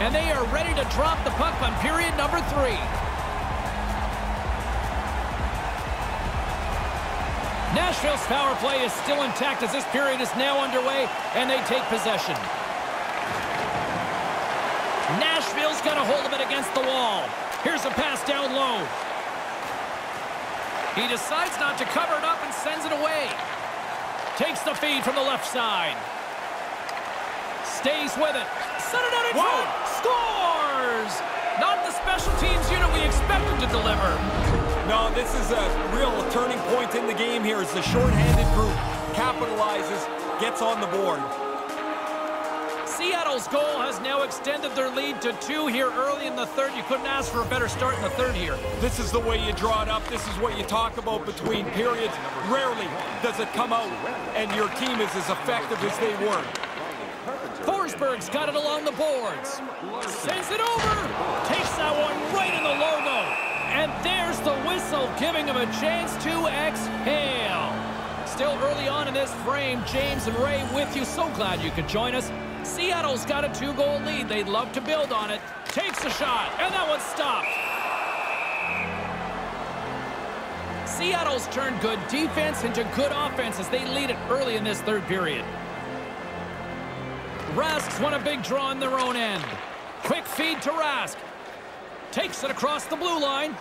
And they are ready to drop the puck on period number three. Nashville's power play is still intact as this period is now underway, and they take possession. Nashville's got a hold of it against the wall. Here's a pass down low. He decides not to cover it up and sends it away. Takes the feed from the left side. Stays with it. Set it out in Whoa. front. Scores! Not the special teams unit we expected to deliver. No, this is a real turning point in the game here as the shorthanded group capitalizes, gets on the board. Seattle's goal has now extended their lead to two here early in the third. You couldn't ask for a better start in the third here. This is the way you draw it up. This is what you talk about between periods. Rarely does it come out and your team is as effective as they were. Forsberg's got it along the boards. Sends it over. Takes that one right in the logo. And there's the whistle, giving him a chance to exhale. Still early on in this frame, James and Ray with you. So glad you could join us. Seattle's got a two-goal lead. They'd love to build on it. Takes a shot, and that one's stopped. Seattle's turned good defense into good offense as they lead it early in this third period. Rask's won a big draw in their own end. Quick feed to Rask. Takes it across the blue line.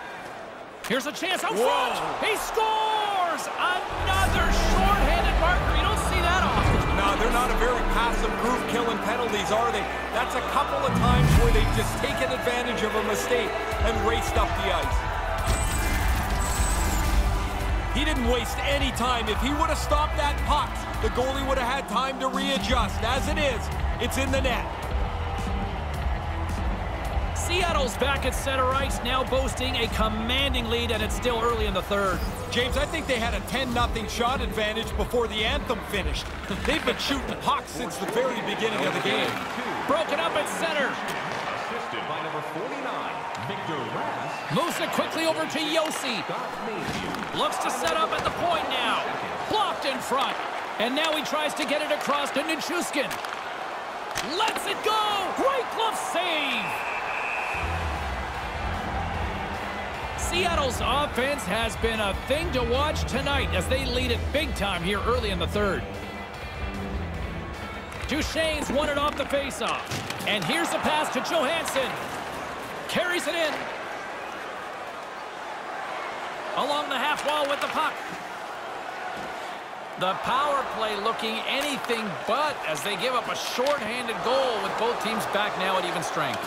Here's a chance out front. He scores! Another shorthanded marker. You don't see that often. Now, they're not a very passive group killing penalties, are they? That's a couple of times where they've just taken advantage of a mistake and raced up the ice. He didn't waste any time. If he would have stopped that puck, the goalie would have had time to readjust. As it is, it's in the net. Seattle's back at center ice, now boasting a commanding lead, and it's still early in the third. James, I think they had a 10-0 shot advantage before the anthem finished. They've been shooting pucks since the very beginning of the game. Broken up at center. Assisted by number 49, Victor Rask. Moves it quickly over to Josi. Looks to set up at the point now. Blocked in front. And now he tries to get it across to Nichushkin. Lets it go! Great glove save! Seattle's offense has been a thing to watch tonight as they lead it big time here early in the third. Duchesne's won it off the faceoff. And here's the pass to Johansson. Carries it in. Along the half wall with the puck. The power play looking anything but as they give up a shorthanded goal with both teams back now at even strength.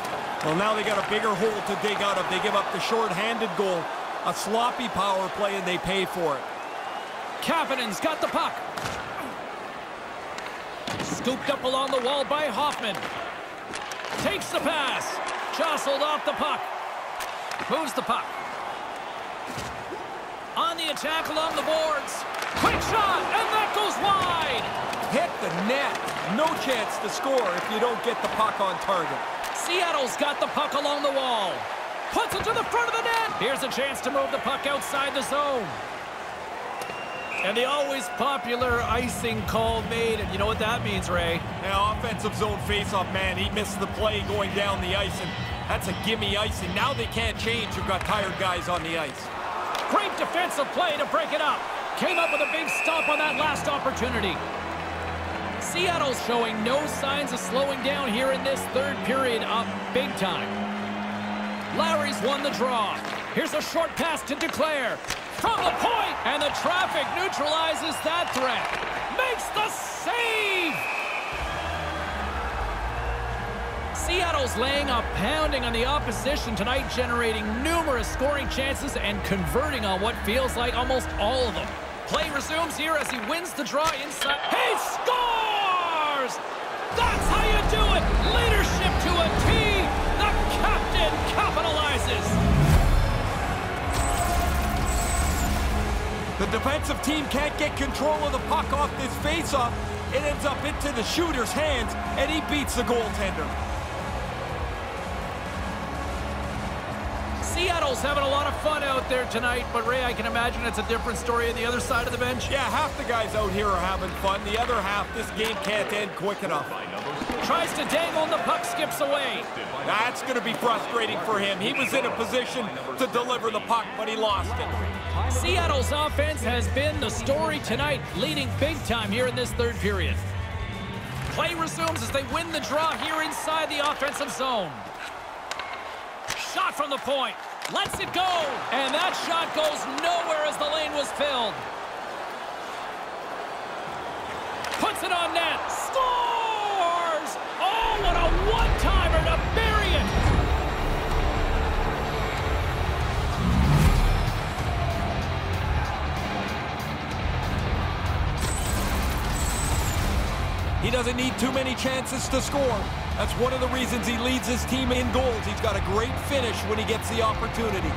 Well, now they got a bigger hole to dig out of. They give up the short-handed goal, a sloppy power play, and they pay for it. Kapanen's got the puck. Scooped up along the wall by Hoffman. Takes the pass. Jostled off the puck. Moves the puck. On the attack along the boards. Quick shot, and that goes wide. Hit the net. No chance to score if you don't get the puck on target. Seattle's got the puck along the wall. Puts it to the front of the net. Here's a chance to move the puck outside the zone. And the always popular icing call made. And you know what that means, Ray? Now, offensive zone faceoff, man, he missed the play going down the ice, and that's a gimme icing. Now they can't change. You've got tired guys on the ice. Great defensive play to break it up. Came up with a big stop on that last opportunity. Seattle's showing no signs of slowing down here in this third period up big time. Lowry's won the draw. Here's a short pass to Declare. From the point, and the traffic neutralizes that threat. Makes the save! Seattle's laying a pounding on the opposition tonight, generating numerous scoring chances and converting on what feels like almost all of them. Play resumes here as he wins the draw inside. He scores! That's how you do it! Leadership to a T! The captain capitalizes! The defensive team can't get control of the puck off this faceoff. It ends up into the shooter's hands, and he beats the goaltender. Seattle's having a lot of fun out there tonight, but Ray, I can imagine it's a different story on the other side of the bench. Yeah, half the guys out here are having fun. The other half, this game can't end quick enough. Tries to dangle and the puck skips away. That's going to be frustrating for him. He was in a position to deliver the puck, but he lost it. Seattle's offense has been the story tonight, leading big time here in this third period. Play resumes as they win the draw here inside the offensive zone. Shot from the point. Lets it go. And that shot goes nowhere as the lane was filled. Puts it on net. Scores! Oh, what a one-timer to bury it! He doesn't need too many chances to score. That's one of the reasons he leads his team in goals. He's got a great finish when he gets the opportunity.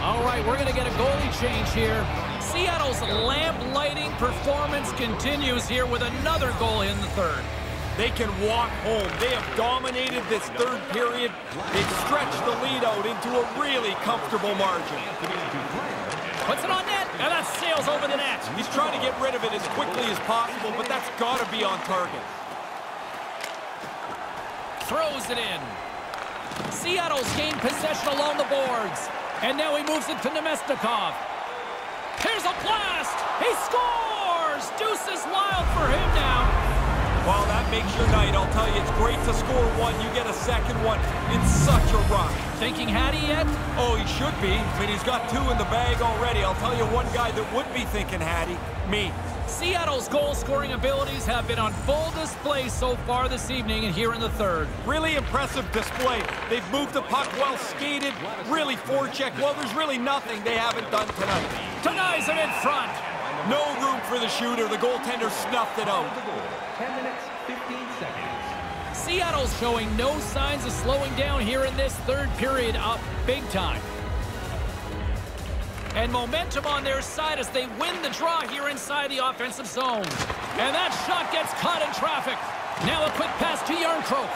All right, we're going to get a goalie change here. Seattle's lamp lighting performance continues here with another goal in the third. They can walk home. They have dominated this third period. They've stretched the lead out into a really comfortable margin. Puts it on net, and that sails over the net. He's trying to get rid of it as quickly as possible, but that's got to be on target. Throws it in. Seattle's gained possession along the boards. And now he moves it to Namestnikov. Here's a blast! He scores! Deuce is wild for him now. Well, that makes your night. I'll tell you, it's great to score one. You get a second one It's such a rush. Thinking Hattie yet? Oh, he should be. I mean, he's got two in the bag already. I'll tell you one guy that would be thinking Hattie, me. Seattle's goal-scoring abilities have been on full display so far this evening and here in the third. Really impressive display. They've moved the puck well skated, really forecheck. Well, there's really nothing they haven't done tonight. Him in front. No room for the shooter. The goaltender snuffed it out. 10 minutes, 15 seconds. Seattle's showing no signs of slowing down here in this third period up big time. And momentum on their side as they win the draw here inside the offensive zone. And that shot gets caught in traffic. Now a quick pass to Jarnkrok.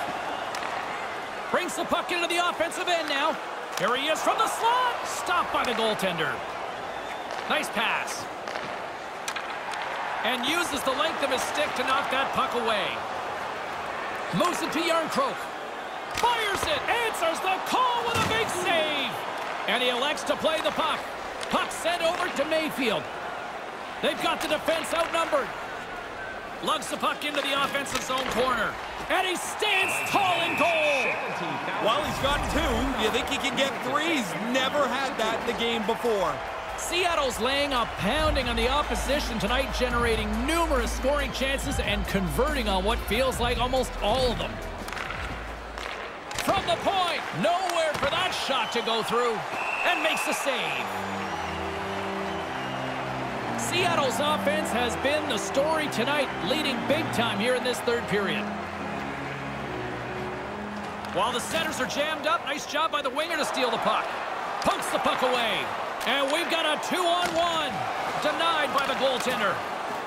Brings the puck into the offensive end now. Here he is from the slot. Stopped by the goaltender. Nice pass. And uses the length of his stick to knock that puck away. Moves it to Jarnkrok. Fires it. Answers the call with a big save. And he elects to play the puck. Puck sent over to Mayfield. They've got the defense outnumbered. Lugs the puck into the offensive zone corner. And he stands tall in goal. While he's got two. You think he can get three? He's never had that in the game before. Seattle's laying a pounding on the opposition tonight, generating numerous scoring chances and converting on what feels like almost all of them. From the point, nowhere for that shot to go through, and makes the save. Seattle's offense has been the story tonight, leading big time here in this third period. While the centers are jammed up, nice job by the winger to steal the puck. Pokes the puck away. And we've got a two-on-one. Denied by the goaltender.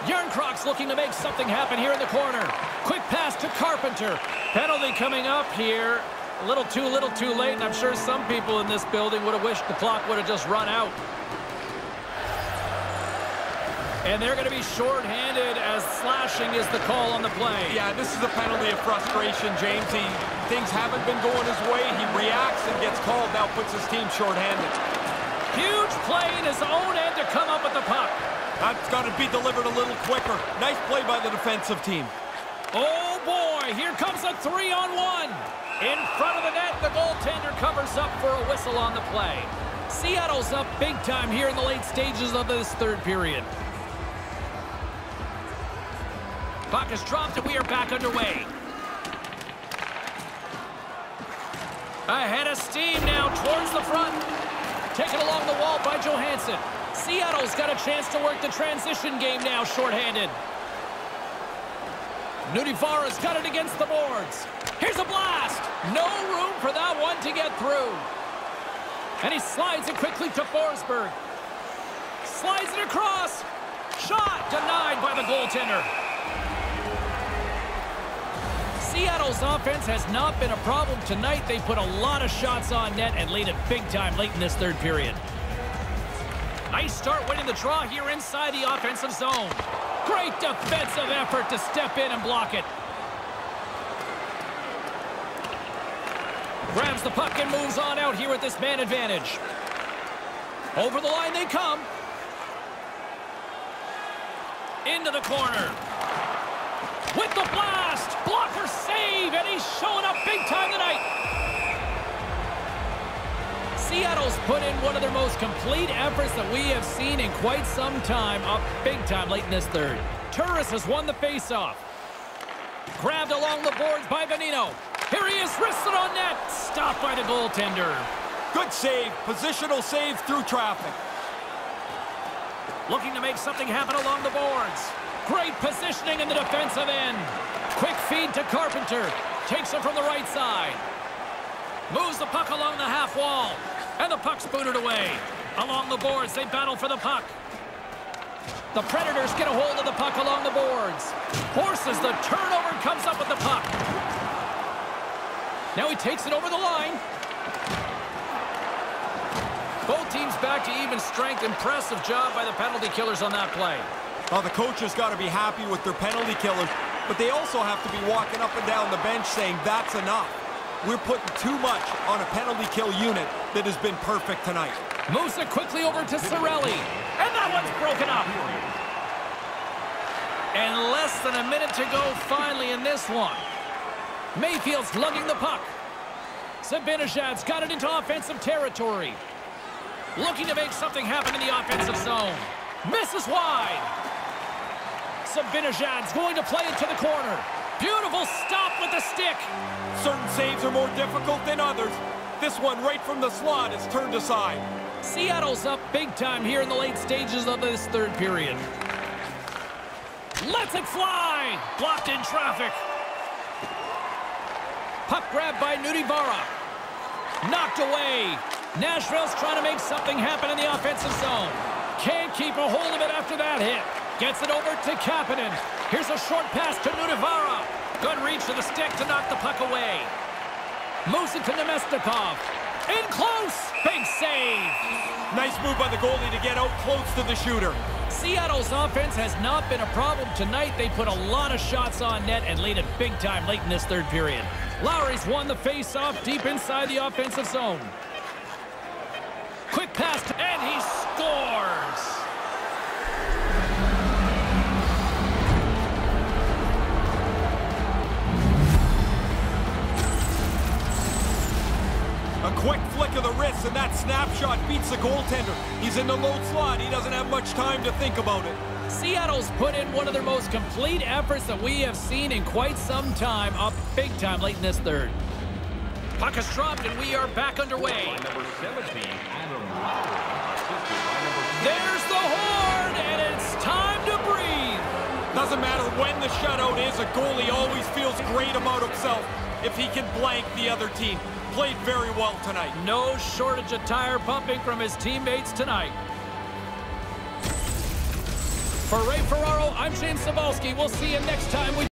Jarnkrok's looking to make something happen here in the corner. Quick pass to Carpenter. Penalty coming up here. A little too little too late, and I'm sure some people in this building would have wished the clock would have just run out. And they're going to be short-handed as slashing is the call on the play. Yeah, this is a penalty of frustration, James. He, things haven't been going his way. He reacts and gets called, now puts his team short-handed. Huge play in his own end to come up with the puck. That's got to be delivered a little quicker. Nice play by the defensive team. Oh, boy, here comes a three-on-one. In front of the net, the goaltender covers up for a whistle on the play. Seattle's up big time here in the late stages of this third period. Puck is dropped and we are back underway. Ahead of steam now towards the front. Taken along the wall by Johansson. Seattle's got a chance to work the transition game now shorthanded. Nudivara's got it against the boards. Here's a blast. No room for that one to get through. And he slides it quickly to Forsberg. Slides it across. Shot denied by the goaltender. Seattle's offense has not been a problem tonight. They put a lot of shots on net and lead it big time late in this third period. Nice start winning the draw here inside the offensive zone. Great defensive effort to step in and block it. Grabs the puck and moves on out here with this man advantage. Over the line they come. Into the corner. With the blast. Blocker save. And he's showing up big time tonight. Seattle's put in one of their most complete efforts that we have seen in quite some time. Up big time late in this third. Turris has won the faceoff. Grabbed along the boards by Bonino. Here he is, wristed on net. Stopped by the goaltender. Good save. Positional save through traffic. Looking to make something happen along the boards. Great positioning in the defensive end. Quick feed to Carpenter. Takes it from the right side. Moves the puck along the half wall. And the puck's booted away. Along the boards, they battle for the puck. The Predators get a hold of the puck along the boards. Forces the turnover and comes up with the puck. Now he takes it over the line. Both teams back to even strength. Impressive job by the penalty killers on that play. Well, the coaches got to be happy with their penalty killers, but they also have to be walking up and down the bench saying that's enough. We're putting too much on a penalty kill unit that has been perfect tonight. Moves it quickly over to Sorelli. And that one's broken up. And less than a minute to go finally in this one. Mayfield's lugging the puck. Zibanejad's got it into offensive territory. Looking to make something happen in the offensive zone. Misses wide. Zibanejad's going to play it to the corner. Beautiful stop with the stick. Certain saves are more difficult than others. This one right from the slot is turned aside. Seattle's up big time here in the late stages of this third period. Lets it fly! Blocked in traffic. Puck grabbed by Nudivara. Knocked away. Nashville's trying to make something happen in the offensive zone. Can't keep a hold of it after that hit. Gets it over to Kapanen. Here's a short pass to Nudivara. Good reach to the stick to knock the puck away. Moves it to Namestnikov. In close. Big save. Nice move by the goalie to get out close to the shooter. Seattle's offense has not been a problem tonight. They put a lot of shots on net and lead it big time late in this third period. Lowry's won the face-off deep inside the offensive zone. Quick pass, and he flick of the wrist, and that snapshot beats the goaltender. He's in the low slot. He doesn't have much time to think about it. Seattle's put in one of their most complete efforts that we have seen in quite some time, up big time late in this third. Puck is dropped, and we are back underway. Number 17, Adam Lowry. Assisted by number There's the horn, and it's time to breathe. Doesn't matter when the shutout is, a goalie always feels great about himself if he can blank the other team. Played very well tonight. No shortage of tire pumping from his teammates tonight. For Ray Ferraro, I'm James Cybulski. We'll see you next time we